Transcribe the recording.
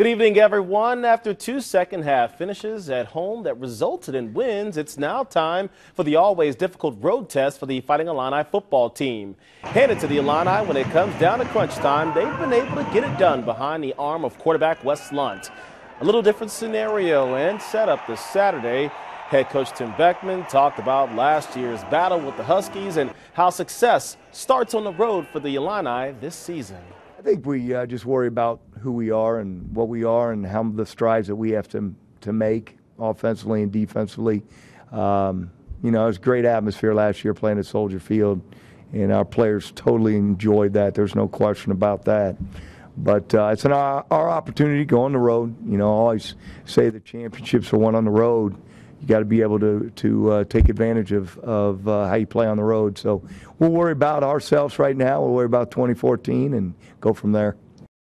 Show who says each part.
Speaker 1: Good evening, everyone. After two second half finishes at home that resulted in wins, it's now time for the always difficult road test for the Fighting Illini football team. Headed to the Illini when it comes down to crunch time, they've been able to get it done behind the arm of quarterback Wes Lunt. A little different scenario and setup this Saturday. Head coach Tim Beckman talked about last year's battle with the Huskies and how success starts on the road for the Illini this season.
Speaker 2: I think we uh, just worry about who we are and what we are and how the strides that we have to to make offensively and defensively. Um, you know, it was great atmosphere last year playing at Soldier Field, and our players totally enjoyed that. There's no question about that. But uh, it's an, our, our opportunity to go on the road. You know, I always say the championships are won on the road you got to be able to to uh, take advantage of of uh, how you play on the road. So we'll worry about ourselves right now. We'll worry about 2014 and go from there.